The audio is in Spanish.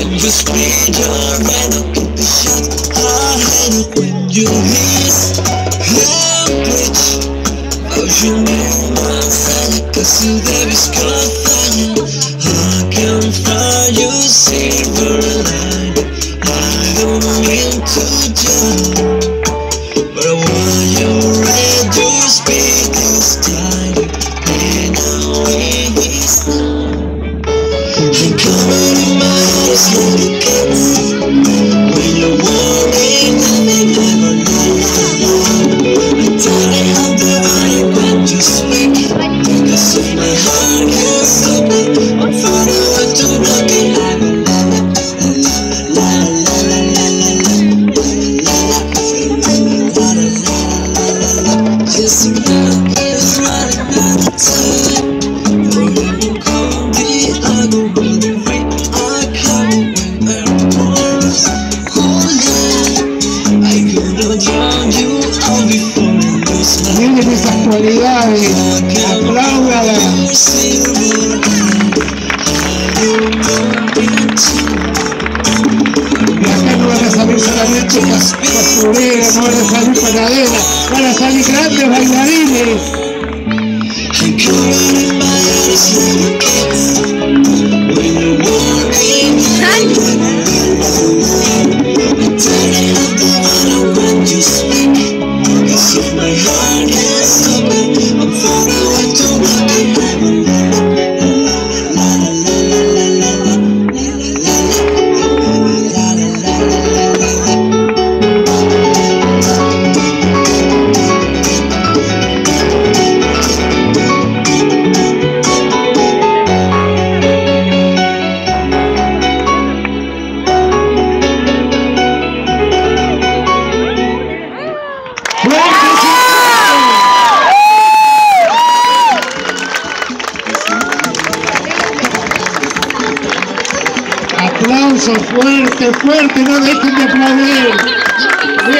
you spread your hand Shut our head when you miss Language you your my side Cause you there is confine I can find you silver line I don't mean to jump Miren esas cualidades! apláudala. Y acá no van a salir solamente chicas pastureras, no van a salir panaderas, van a salir grandes bailarines. aplauso fuerte, fuerte, no dejen de aplaudir.